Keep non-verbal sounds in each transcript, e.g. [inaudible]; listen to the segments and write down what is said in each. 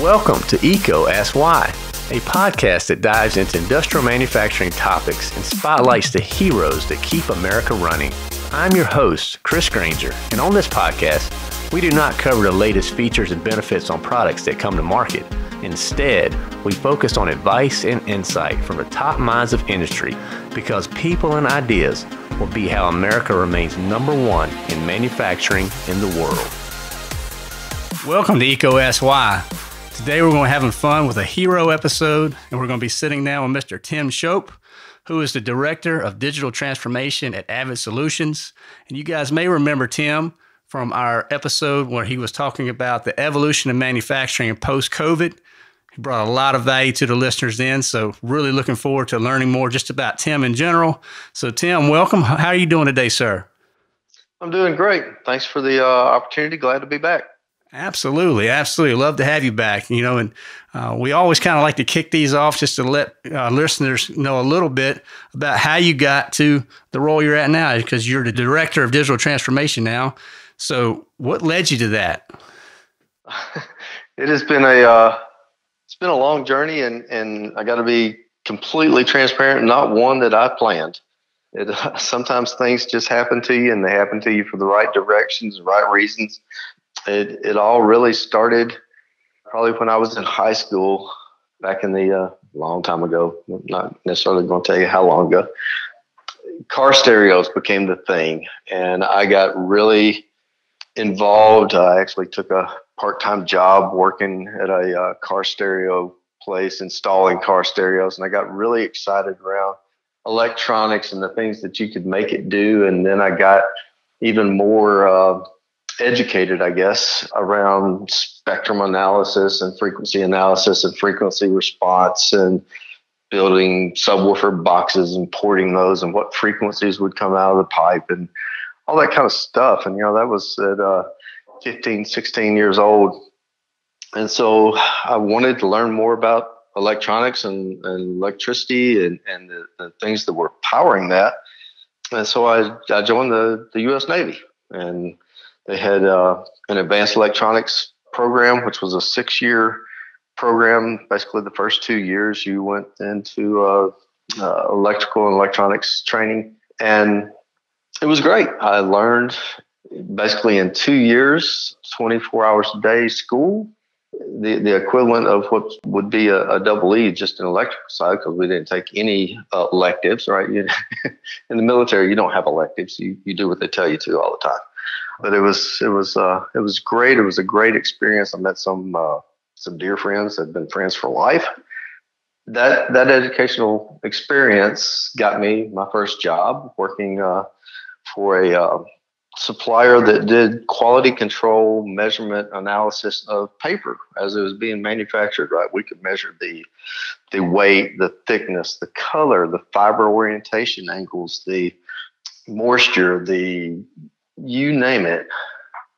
Welcome to EECO Ask Why, a podcast that dives into industrial manufacturing topics and spotlights the heroes that keep America running. I'm your host, Chris Grainger, and on this podcast, we do not cover the latest features and benefits on products that come to market. Instead, we focus on advice and insight from the top minds of industry because people and ideas will be how America remains number one in manufacturing in the world. Welcome to Why. Today we're going to be having fun with a hero episode, and we're going to be sitting down with Mr. Tim Shope, who is the Director of Digital Transformation at Avid Solutions. And you guys may remember Tim from our episode where he was talking about the evolution of manufacturing post COVID. He brought a lot of value to the listeners then. So, really looking forward to learning more just about Tim in general. So, Tim, welcome. How are you doing today, sir? I'm doing great. Thanks for the uh, opportunity. Glad to be back. Absolutely, absolutely. Love to have you back. You know, and uh, we always kind of like to kick these off just to let uh, listeners know a little bit about how you got to the role you're at now, because you're the director of digital transformation now. So, what led you to that? [laughs] it has been a uh, it's been a long journey, and and I got to be completely transparent. Not one that I planned. It, [laughs] sometimes things just happen to you, and they happen to you for the right directions, the right reasons it it all really started probably when I was in high school back in the uh, long time ago. Not necessarily going to tell you how long ago. Car stereos became the thing, and I got really involved. I actually took a part-time job working at a uh, car stereo place installing car stereos, and I got really excited around electronics and the things that you could make it do. And then I got even more uh, educated, I guess, around spectrum analysis and frequency analysis and frequency response and building subwoofer boxes and porting those and what frequencies would come out of the pipe and all that kind of stuff. And, you know, that was at uh, 15, 16 years old. And so I wanted to learn more about electronics and, and electricity and, and the, the, things that were powering that. And so I, I joined the, the U.S. Navy and they had uh, an advanced electronics program, which was a six year program. Basically, the first two years you went into uh, uh, electrical and electronics training, and it was great. I learned basically in two years, 24 hours a day school, the, the equivalent of what would be a, a double E just an electrical side because we didn't take any uh, electives, right? [laughs] In the military, you don't have electives. You, you do what they tell you to all the time but it was it was uh, it was great. It was a great experience. I met some uh, some dear friends that have been friends for life. That that educational experience got me my first job working uh, for a uh, supplier that did quality control measurement analysis of paper as it was being manufactured. Right, we could measure the the weight, the thickness, the color, the fiber orientation angles, the moisture, the you name it,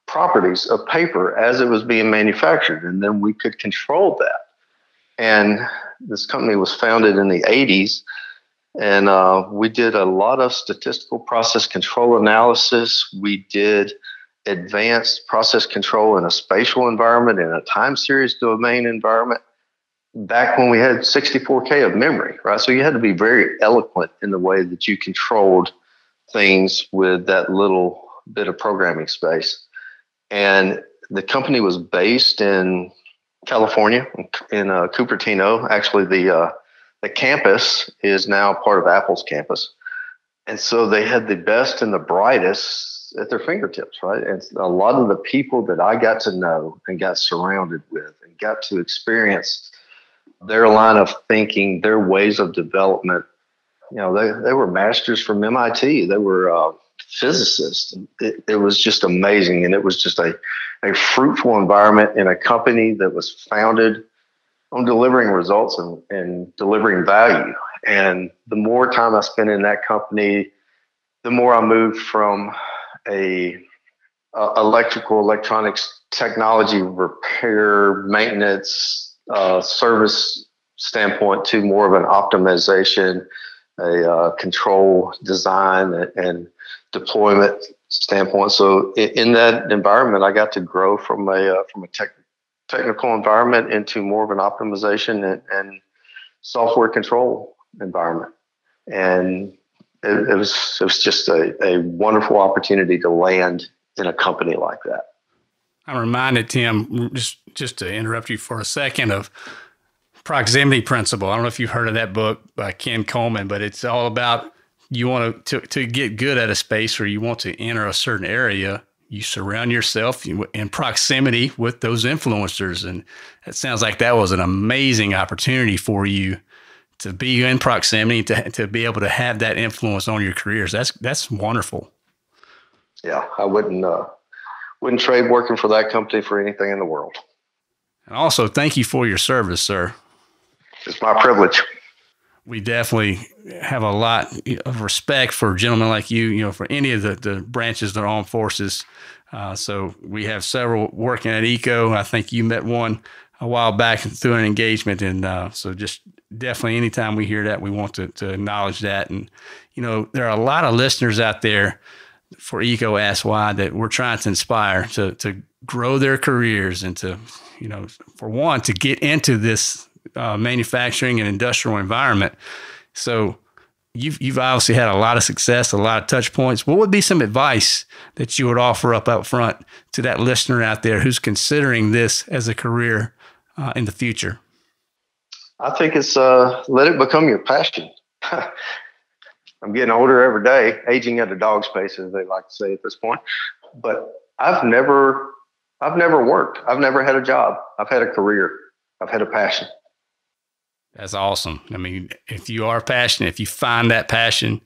properties of paper as it was being manufactured. And then we could control that. And this company was founded in the 80s. And uh, we did a lot of statistical process control analysis. We did advanced process control in a spatial environment, in a time series domain environment, back when we had 64K of memory, right? So you had to be very eloquent in the way that you controlled things with that little bit of programming space. And the company was based in California, in uh, Cupertino. Actually, the uh, the campus is now part of Apple's campus, and so they had the best and the brightest at their fingertips, right? And a lot of the people that I got to know and got surrounded with and got to experience their line of thinking, their ways of development. You know, they, they were masters from MIT. They were uh, physicist. It, it, was just amazing. And it was just a, a fruitful environment in a company that was founded on delivering results and, and delivering value. And the more time I spent in that company, the more I moved from a, a electrical electronics technology repair maintenance uh, service standpoint to more of an optimization a uh, control design and, deployment standpoint. So in, in, that environment, I got to grow from a uh, from a tech technical environment into more of an optimization and, and software control environment. And it, it, was it was just a, a wonderful opportunity to land in a company like that. I'm reminded, Tim, just just to interrupt you for a second, of proximity principle. I don't know if you've heard of that book by Ken Coleman, but it's all about you want to, to, get good at a space or you want to enter a certain area, you surround yourself in proximity with those influencers. And it sounds like that was an amazing opportunity for you to be in proximity to, to be able to have that influence on your careers. That's, that's wonderful. Yeah. I wouldn't, uh, wouldn't trade working for that company for anything in the world. And also thank you for your service, sir. It's my privilege we definitely have a lot of respect for gentlemen like you, you know, for any of the, the branches of the armed forces. Uh, so we have several working at EECO. I think you met one a while back through an engagement. And uh, so just definitely anytime we hear that, we want to, to acknowledge that. And, you know, there are a lot of listeners out there for EECO Ask Why that we're trying to inspire to, to grow their careers and to, you know, for one, to get into this uh, manufacturing and industrial environment. So you've you've obviously had a lot of success, a lot of touch points. What would be some advice that you would offer up out front to that listener out there who's considering this as a career uh, in the future? I think it's uh, let it become your passion. [laughs] I'm getting older every day, aging at a dog's pace, as they like to say at this point. But I've never, I've never worked. I've never had a job. I've had a career. I've had a passion. That's awesome. I mean, if you are passionate, if you find that passion,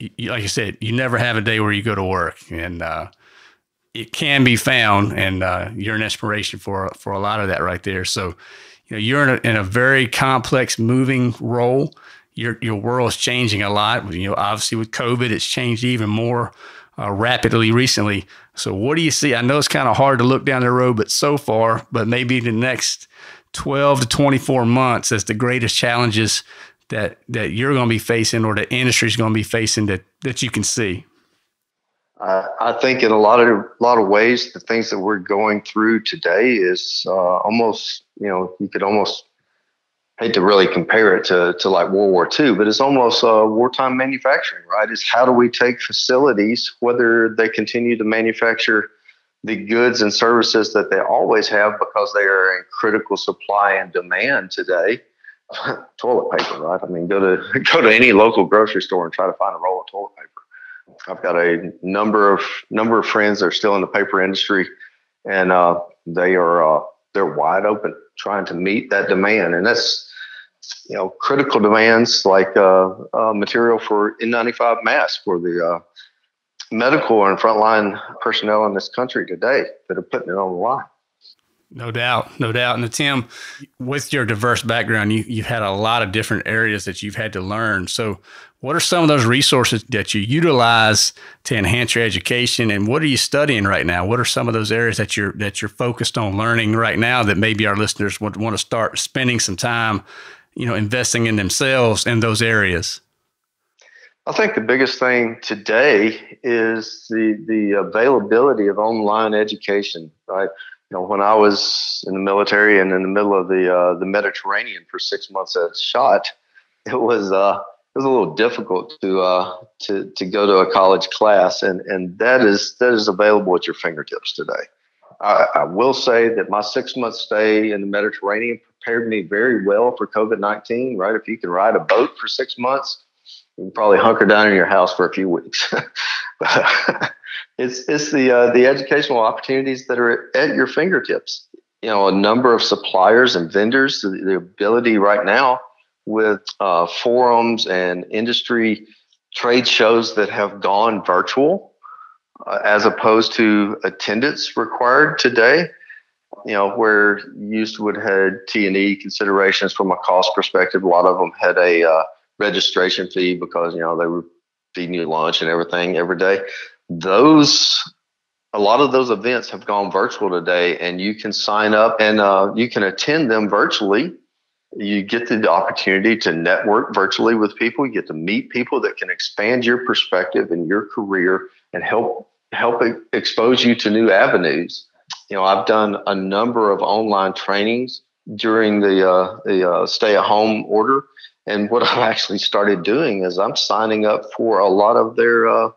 you, like I said, you never have a day where you go to work, and uh, it can be found, and uh, you're an inspiration for for a lot of that right there. So, you know, you're in a, in a very complex, moving role. Your your world is changing a lot. You know, obviously with COVID, it's changed even more uh, rapidly recently. So, what do you see? I know it's kind of hard to look down the road, but so far, but maybe the next 12 to 24 months as the greatest challenges that that you're going to be facing or the industry is going to be facing that that you can see? Uh, I think in a lot of a lot of ways, the things that we're going through today is uh, almost you know you could almost hate to really compare it to to like World War II, but it's almost uh, wartime manufacturing, right? Is how do we take facilities, whether they continue to manufacture the goods and services that they always have because they are in critical supply and demand today. [laughs] toilet paper, right? I mean, go to [laughs] go to any local grocery store and try to find a roll of toilet paper. I've got a number of number of friends that are still in the paper industry, and uh, they are uh, they're wide open trying to meet that demand, and that's you know critical demands like uh, uh material for N95 masks for the uh, medical and frontline personnel in this country today that are putting it on the line. No doubt, no doubt. And Tim, with your diverse background, you, you've had a lot of different areas that you've had to learn. So, what are some of those resources that you utilize to enhance your education? And what are you studying right now? What are some of those areas that you're that you're focused on learning right now that maybe our listeners would want to start spending some time, you know, investing in themselves in those areas? I think the biggest thing today is the the availability of online education. Right, you know, when I was in the military and in the middle of the uh, the Mediterranean for six months at SHOT, it was uh, it was a little difficult to uh, to to go to a college class, and and that is that is available at your fingertips today. I, I will say that my six month stay in the Mediterranean prepared me very well for COVID nineteen. Right, if you can ride a boat for six months you can probably hunker down in your house for a few weeks. [laughs] it's it's the uh, the educational opportunities that are at your fingertips. You know, a number of suppliers and vendors. The, the ability right now with uh, forums and industry trade shows that have gone virtual, uh, as opposed to attendance required today. You know, where used would had T and E considerations from a cost perspective. A lot of them had a uh, registration fee because you know they were feeding you lunch and everything every day. Those a lot of those events have gone virtual today, and you can sign up and uh, you can attend them virtually. You get the opportunity to network virtually with people. You get to meet people that can expand your perspective and your career and help help expose you to new avenues. you know, I've done a number of online trainings during the uh, the uh, stay at home order, and what [laughs] I've actually started doing is I'm signing up for a lot of their uh,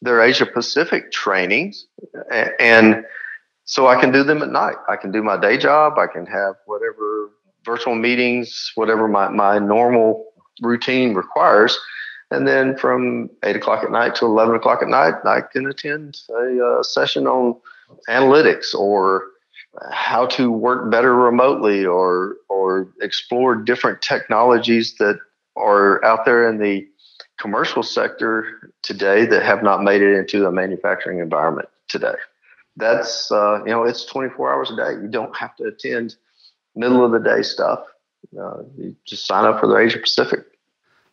their Asia Pacific trainings, and so I can do them at night. I can do my day job. I can have whatever virtual meetings, whatever my, my normal routine requires. And then from eight o'clock at night to 11 o'clock at night, I can attend a, uh, session on analytics or how to work better remotely or, or explore different technologies that are out there in the commercial sector today that have not made it into a manufacturing environment today that's uh, you know it's 24 hours a day. You don't have to attend middle of the day stuff. Uh, you just sign up for the Asia Pacific.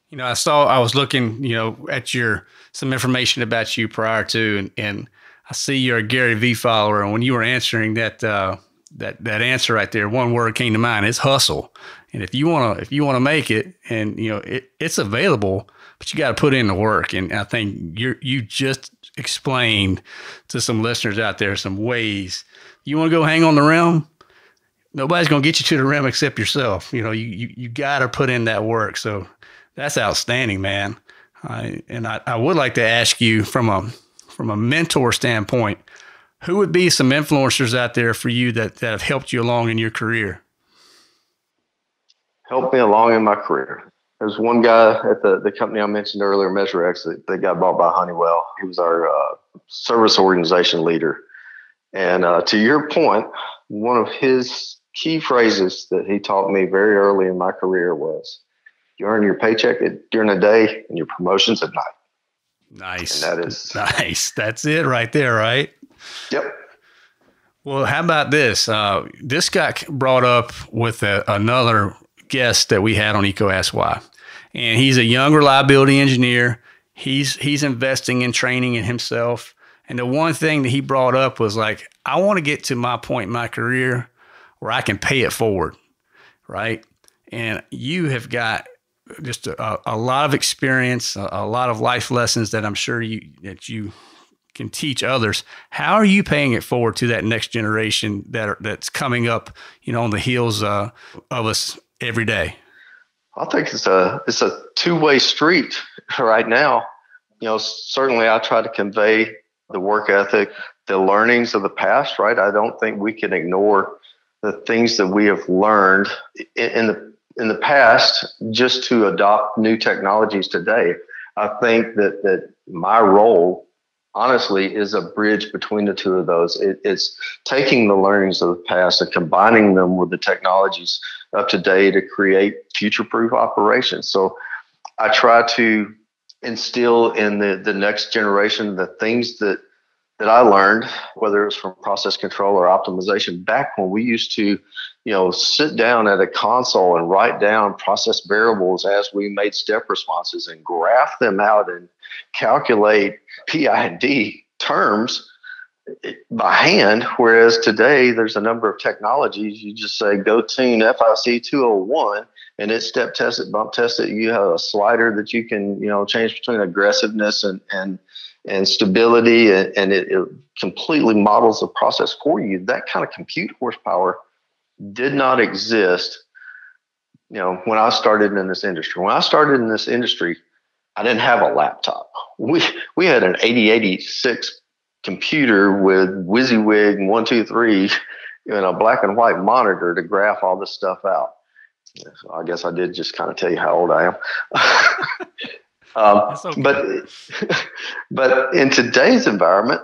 You know, I saw I was looking, you know, at your some information about you prior to, and and I see you're a Gary V follower, and when you were answering that uh, that that answer right there, one word came to mind: it's hustle. And if you want to if you want to make it, and you know it, it's available, but you got to put in the work. And I think you you just explained to some listeners out there some ways you want to go hang on the rim. Nobody's going to get you to the rim except yourself. You know, you you, you got to put in that work. So that's outstanding, man. I, and I, I would like to ask you from a from a mentor standpoint, who would be some influencers out there for you that, that have helped you along in your career? Helped me along in my career. There's one guy at the, the company I mentioned earlier, Measurex, that, that got bought by Honeywell. He was our uh, service organization leader. And uh, to your point, one of his key phrases that he taught me very early in my career was you earn your paycheck during the day and your promotions at night. Nice. And that is [laughs] nice. That's it right there, right? Yep. Well, how about this? Uh, this got brought up with a, another guest that we had on EECO Ask Why. And he's a young reliability engineer. He's he's investing in training in himself. And the one thing that he brought up was like, I want to get to my point in my career where I can pay it forward. Right. And you have got just a, a lot of experience, a, a, lot of life lessons that I'm sure you that you can teach others. How are you paying it forward to that next generation that are, that's coming up, you know, on the heels uh, of us every day? I think it's a it's a two way street [laughs] right now. You know, certainly I try to convey the work ethic, the learnings of the past. Right, I don't think we can ignore the things that we have learned in the in the past just to adopt new technologies today. I think that that my role honestly is a bridge between the two of those. It, it's taking the learnings of the past and combining them with the technologies of today to create future proof operations. So I try to instill in the, the next generation the things that that I learned, whether it's from process control or optimization, back when we used to, you know, sit down at a console and write down process variables as we made step responses and graph them out and calculate PID terms by hand. Whereas today, there's a number of technologies. You just say, go tune FIC 201 and it step test it, bump test it. You have a slider that you can, you know, change between aggressiveness and, and, and stability, and, and it, it completely models the process for you. That kind of compute horsepower did not exist you know when i started in this industry when i started in this industry i didn't have a laptop we we had an 8086 computer with WYSIWYG one two three and a black and white monitor to graph all this stuff out. So I guess I did just kind of tell you how old I am. [laughs] um, okay. But but in today's environment,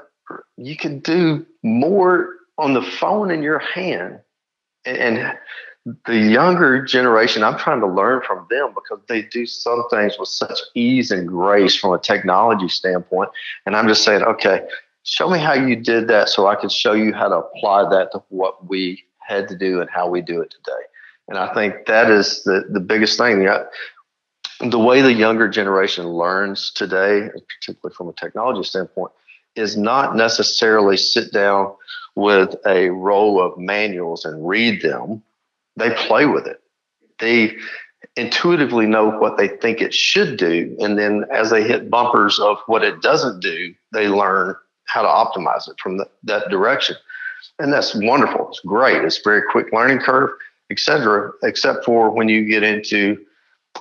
you can do more on the phone in your hand, and, and the younger generation, I'm trying to learn from them because they do some things with such ease and grace from a technology standpoint. And I'm just saying, okay, show me how you did that so I can show you how to apply that to what we had to do and how we do it today. And I think that is the, the biggest thing. The way the younger generation learns today, particularly from a technology standpoint, is not necessarily sit down with a roll of manuals and read them. They play with it. They intuitively know what they think it should do. And then as they hit bumpers of what it doesn't do, they learn how to optimize it from the, that direction. and that's wonderful. It's great. It's very quick learning curve, etc. Except for when you get into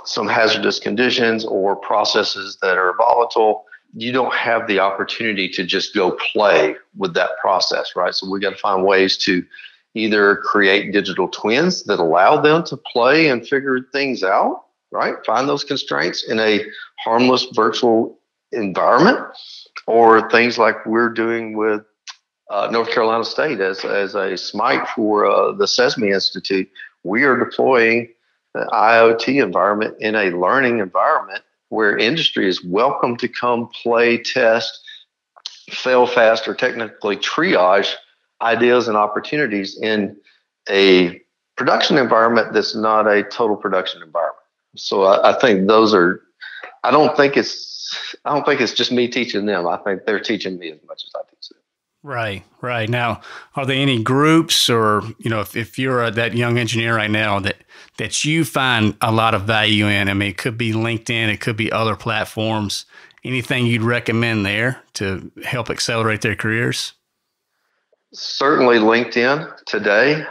some hazardous conditions or processes that are volatile, you don't have the opportunity to just go play with that process, right? So we got to find ways to either create digital twins that allow them to play and figure things out, right? Find those constraints in a harmless virtual environment, or things like we're doing with uh, North Carolina State as, as a SMITE for uh, the CESMII Institute. We are deploying the IoT environment in a learning environment where industry is welcome to come play, test, fail fast, or technically triage ideas and opportunities in a production environment that's not a total production environment. So I, I think those are. I don't think it's. I don't think it's just me teaching them. I think they're teaching me as much as I teach them. Right, right. Now, are there any groups or, you know, if, if you're a, that young engineer right now that, that you find a lot of value in? I mean, it could be LinkedIn, it could be other platforms. Anything you'd recommend there to help accelerate their careers? Certainly LinkedIn today.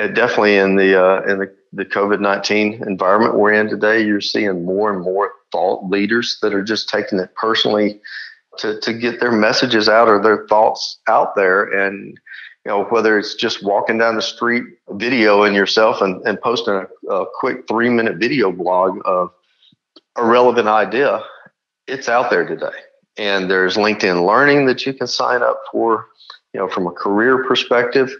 Uh, definitely in the uh, in the, the COVID nineteen environment we're in today, you're seeing more and more thought leaders that are just taking it personally to, to get their messages out or their thoughts out there. And, you know, whether it's just walking down the street, videoing yourself and, and posting a, a quick three minute video blog of a relevant idea, it's out there today. And there's LinkedIn Learning that you can sign up for, you know, from a career perspective.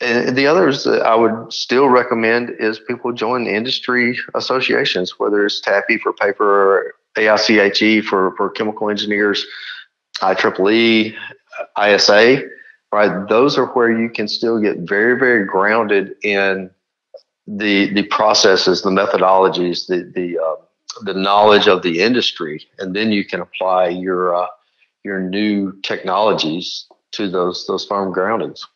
And the others that I would still recommend is people join industry associations, whether it's TAPPI for paper or AICHE for, for chemical engineers, IEEE, ISA, right? Those are where you can still get very, very grounded in the the processes, the methodologies, the the uh, the knowledge of the industry, and then you can apply your uh, your new technologies to those those firm groundings.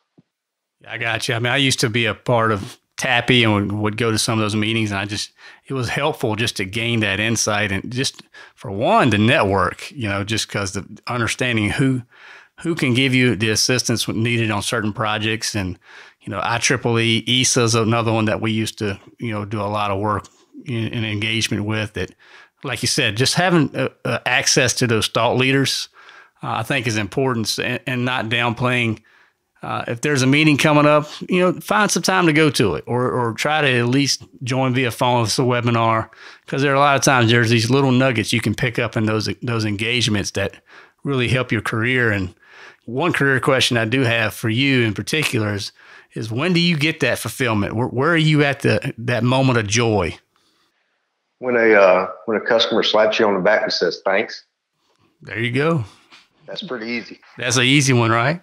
I got you. I mean, I used to be a part of TAPPI and would, would go to some of those meetings and I just it was helpful just to gain that insight and just for one to network you know just because the understanding who who can give you the assistance needed on certain projects. And you know IEEE ISA is another one that we used to you know do a lot of work in, in engagement with that like you said just having uh, uh, access to those thought leaders uh, I think is important and, and not downplaying uh, if there's a meeting coming up, you know, find some time to go to it or, or try to at least join via phone. It's a webinar because there are a lot of times there's these little nuggets you can pick up in those, those engagements that really help your career. And one career question I do have for you in particular is, is when do you get that fulfillment? Where, where are you at the, that moment of joy? When a, uh, when a customer slaps you on the back and says, thanks. There you go. That's pretty easy. That's an easy one, right?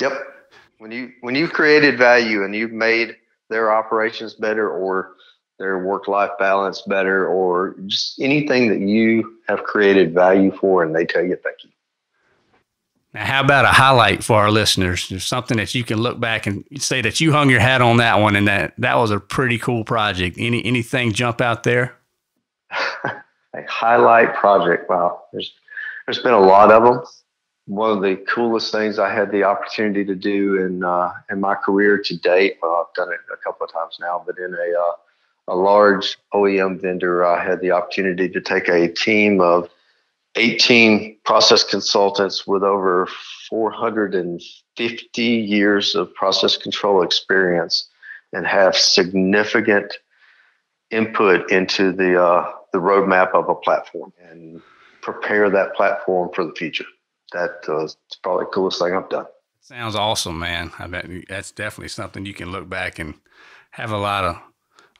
Yep when you when you've created value and you've made their operations better or their work life balance better or just anything that you have created value for and they tell you thank you. Now how about a highlight for our listeners? There's something that you can look back and say that you hung your hat on that one and that that was a pretty cool project. Any anything jump out there? [laughs] A highlight project. Wow. There's there's been a lot of them one of the coolest things I had the opportunity to do in uh, in my career to date. Well, I've done it a couple of times now, but in a uh, a large OEM vendor, I had the opportunity to take a team of 18 process consultants with over 450 years of process control experience and have significant input into the uh, the roadmap of a platform and prepare that platform for the future that uh, is probably the coolest thing I've done. Sounds awesome, man. I bet that's definitely something you can look back and have a lot of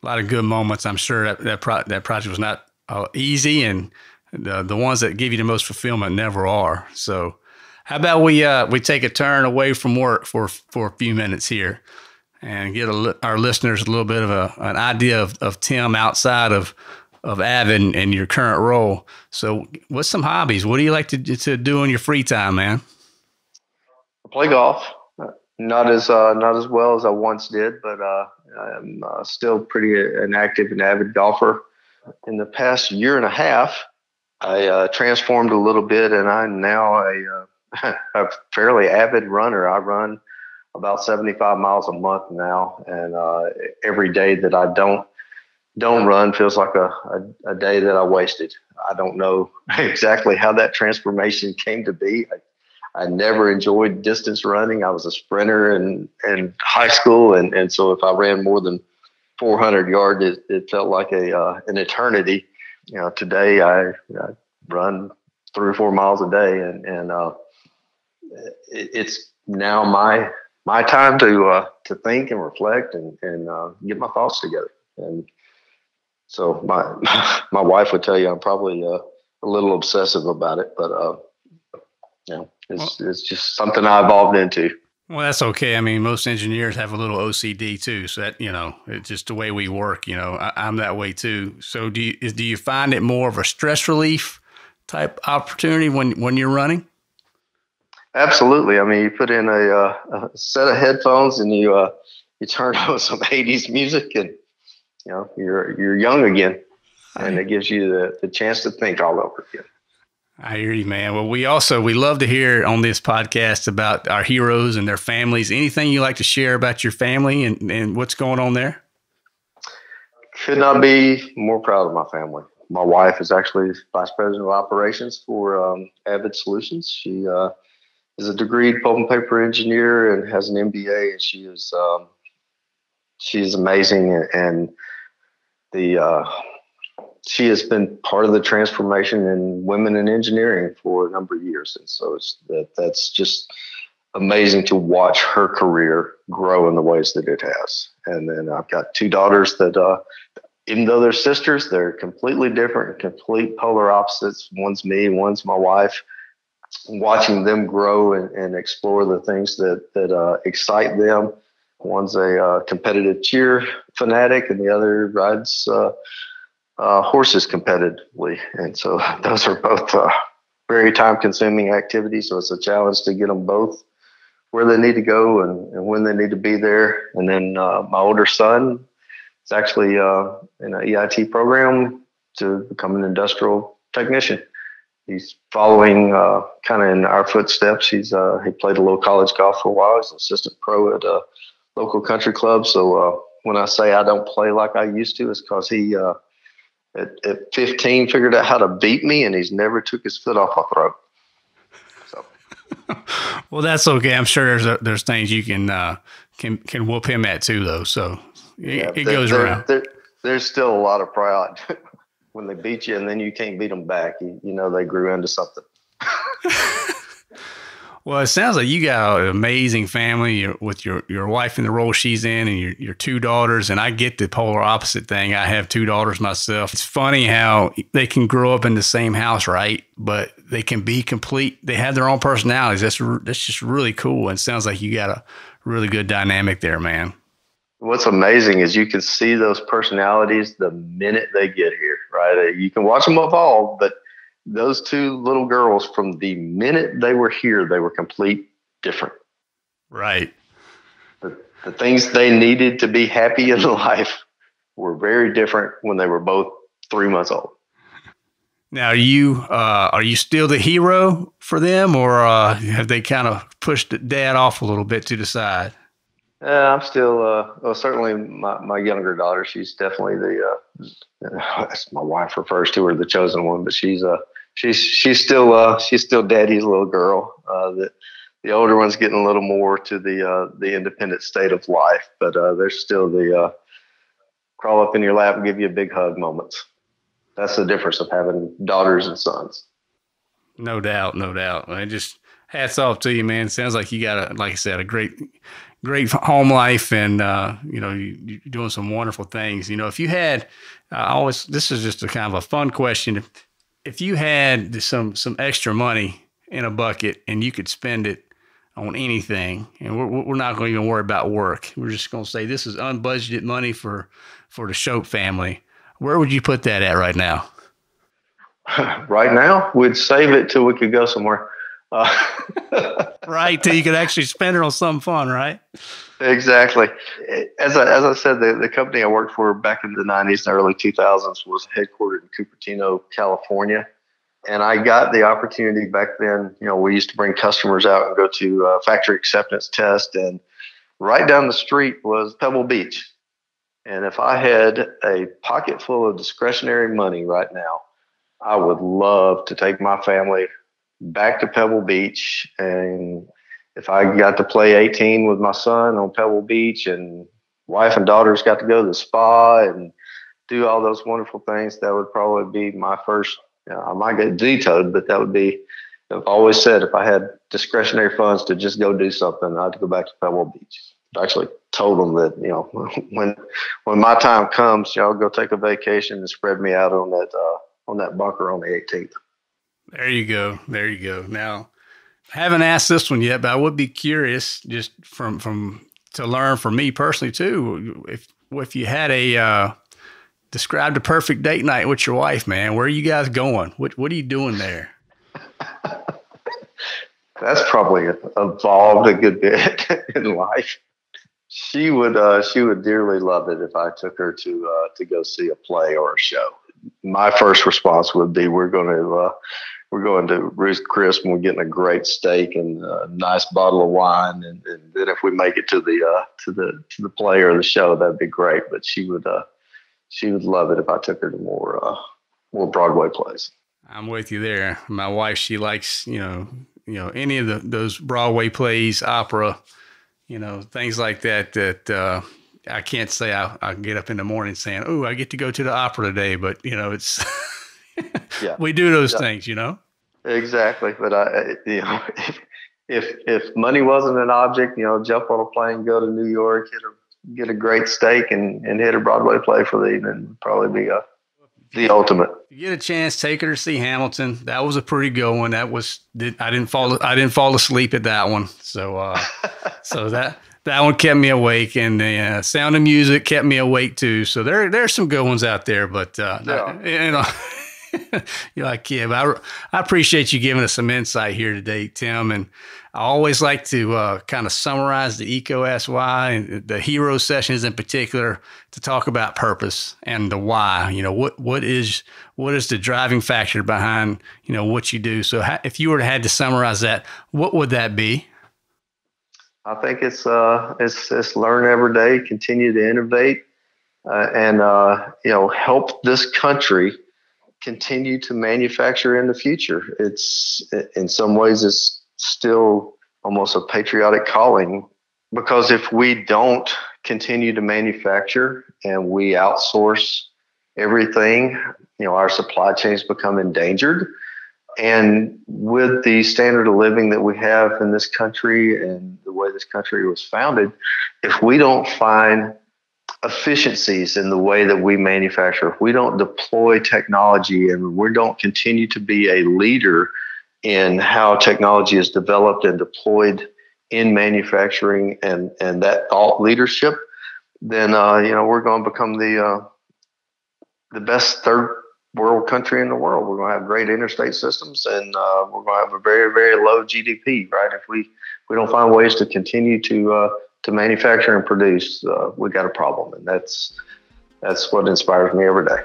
a lot of good moments. I'm sure that that, pro- that project was not uh, easy, and the the ones that give you the most fulfillment never are. So, how about we uh, we take a turn away from work for for a few minutes here, and get a, our listeners a little bit of a, an idea of, of Tim outside of of Avid and your current role. So, what's some hobbies? What do you like to to do in your free time, man? I play golf. Not as uh, not as well as I once did, but uh, I'm uh, still pretty uh, an active and avid golfer. In the past year and a half, I uh, transformed a little bit, and I'm now a, uh, [laughs] a fairly avid runner. I run about 75 miles a month now, and every day that I don't don't run feels like a, a, a, day that I wasted. I don't know [laughs] exactly how that transformation came to be. I, I never enjoyed distance running. I was a sprinter in, in high school, and, and so if I ran more than 400 yards, it, it felt like a uh, an eternity. You know, today I, I, run three or four miles a day, and and uh, it, it's now my my time to uh, to think and reflect and and uh, get my thoughts together. And so my [laughs] my wife would tell you I'm probably uh, a little obsessive about it, but uh, you know, it's well, it's just something I evolved into. Well, that's okay. I mean, most engineers have a little OCD too, so that you know, it's just the way we work. You know, I, am that way too. So, do you is, do you find it more of a stress relief type opportunity when when you're running? Absolutely. I mean, you put in a, uh, a set of headphones and you uh, you turn [laughs] on some '80s music, and you know you're you're young again, and it gives you the, the chance to think all over again. I hear you, man. Well, we also we love to hear on this podcast about our heroes and their families. Anything you like to share about your family and, and what's going on there? Could not be more proud of my family. My wife is actually vice president of operations for um, Avid Solutions. She uh, is a degreed pulp and paper engineer and has an MBA, and she is um, she is amazing. And the uh, she has been part of the transformation in women in engineering for a number of years, and so it's that that's just amazing to watch her career grow in the ways that it has. And then I've got two daughters that, uh, even though they're sisters, they're completely different, complete polar opposites. One's me, one's my wife. Watching them grow and, and explore the things that that uh, excite them. One's a uh, competitive cheer fanatic, and the other rides uh, uh, horses competitively. And so [laughs] those are both uh, very time consuming activities. So it's a challenge to get them both where they need to go and, and when they need to be there. And then uh, my older son is actually uh, in an EIT program to become an industrial technician. He's following kind of in our footsteps. He's he played a little college golf for a while. He's an assistant pro at local country club. So when I say I don't play like I used to, it's because he at, at 15 figured out how to beat me and he's never took his foot off my throat. So. [laughs] well, that's okay. I'm sure there's a, there's things you can uh, can can whoop him at too, though. So it, yeah, it goes there, around. There, there's still a lot of pride [laughs] when they beat you, and then you can't beat them back. You, you know they grew into something. [laughs] Well, it sounds like you got an amazing family with your, your wife in the role she's in and your, your two daughters. And I get the polar opposite thing. I have two daughters myself. It's funny how they can grow up in the same house, right? But they can be complete. They have their own personalities. That's, that's just really cool. And sounds like you got a really good dynamic there, man. What's amazing is you can see those personalities the minute they get here, right? You can watch them evolve, but – those two little girls from the minute they were here, they were complete different. Right. The, the things they needed to be happy in [laughs] life were very different when they were both three months old. Now, are you uh, are you still the hero for them, or uh, have they kind of pushed dad off a little bit to the side? Uh, I'm still, uh, well, certainly my, my younger daughter. She's definitely the, uh, [laughs] as my wife refers to her, the chosen one. But she's, uh, she's she's still uh, she's still daddy's little girl. Uh, the the older one's getting a little more to the uh, the independent state of life, but uh, there's still the uh, crawl up in your lap and give you a big hug moments. That's the difference of having daughters and sons. No doubt, no doubt. I just hats off to you, man. Sounds like you got a, like I said, a great, great home life, and uh, you know, you, are doing some wonderful things. You know, if you had, I always, this is just a kind of a fun question if you had some some extra money in a bucket and you could spend it on anything, and we're, we're not going to even worry about work. We're just going to say this is unbudgeted money for for the Shope family. Where would you put that at right now? [laughs] Right now, we'd save it till we could go somewhere. Uh, [laughs] right, till you could actually spend it on something fun, right? Exactly. [laughs] As I, as I said, the, the company I worked for back in the 90s and early 2000s was headquartered in Cupertino, California. and I got the opportunity back then. You know, we used to bring customers out and go to uh, factory acceptance test, and right down the street was Pebble Beach. And if I had a pocket full of discretionary money right now, I would love to take my family back to Pebble Beach. And if I got to play 18 with my son on Pebble Beach and wife and daughters got to go to the spa and do all those wonderful things, that would probably be my first. You know, I might get vetoed, but that would be. I've always said if I had discretionary funds to just go do something, I'd go back to Pebble Beach. I actually told them that you know [laughs] when when my time comes, y'all go take a vacation and spread me out on that uh, on that bunker on the 18th. There you go. There you go. Now, I haven't asked this one yet, but I would be curious just from from to learn from me personally too. If if you had a uh, describe perfect date night with your wife, man, where are you guys going? What what are you doing there? [laughs] That's probably evolved a good bit [laughs] in life. She would uh, she would dearly love it if I took her to uh, to go see a play or a show. My first response would be, "We're going to uh, we're going to Ruth Chris and we're getting a great steak and a nice bottle of wine, and, and then if we make it to the uh, to the to the play or the show, that'd be great." But she would uh, she would love it if I took her to more uh, more Broadway plays. I'm with you there. My wife, she likes you know you know any of the those Broadway plays, opera you know, things like that. That uh, I can't say I, I get up in the morning saying, "Oh, I get to go to the opera today," but you know, it's [laughs] [laughs] yeah. we do those yeah. things, you know. Exactly, but I, you know, [laughs] if, if if money wasn't an object, you know, jump on a plane, go to New York, hit a get a great steak, and and hit a Broadway play for the evening, probably be a the ultimate. If You get a chance, take her to see Hamilton. That was a pretty good one. That was I didn't fall I didn't fall asleep at that one. So uh, [laughs] so that that one kept me awake, and the uh, Sound of Music kept me awake too. So there there's some good ones out there, but uh, yeah. you know. [laughs] You're like, yeah, I, I appreciate you giving us some insight here today, Tim. And I always like to uh, kind of summarize the EECO Ask Why and the hero sessions in particular to talk about purpose and the why. You know, what what is what is the driving factor behind you know what you do? So, if you were to had to summarize that, what would that be? I think it's uh, it's it's learn every day, continue to innovate, uh, and uh, you know help this country continue to manufacture in the future. It's in some ways it's still almost a patriotic calling because if we don't continue to manufacture and we outsource everything, you know, our supply chains become endangered. And with the standard of living that we have in this country and the way this country was founded, if we don't find efficiencies in the way that we manufacture, if we don't deploy technology and we don't continue to be a leader in how technology is developed and deployed in manufacturing and, and that thought leadership, then uh, you know we're going to become the uh, the best third world country in the world. We're going to have great interstate systems, and uh, we're going to have a very very low GDP. Right? If we we don't find ways to continue to uh, to manufacture and produce, uh, we got a problem, and that's that's what inspires me every day.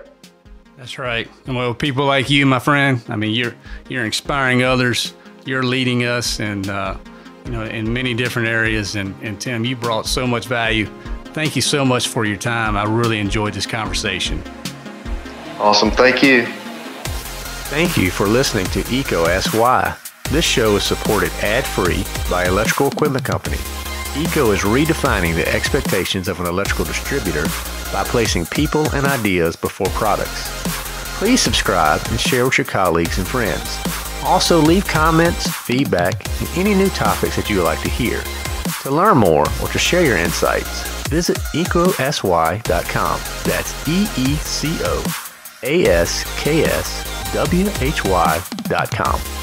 That's right. Well, people like you, my friend. I mean, you're you're inspiring others. You're leading us, and uh, you know, in many different areas. And, and Tim, you brought so much value. Thank you so much for your time. I really enjoyed this conversation. Awesome. Thank you. Thank you for listening to EECO Ask Why. This show is supported ad free by Electrical Equipment Company. EECO is redefining the expectations of an electrical distributor by placing people and ideas before products. Please subscribe and share with your colleagues and friends. Also, leave comments, feedback, and any new topics that you would like to hear. To learn more or to share your insights, visit eecoaskswhy.com. That's E E C O A S K S W H Y.com.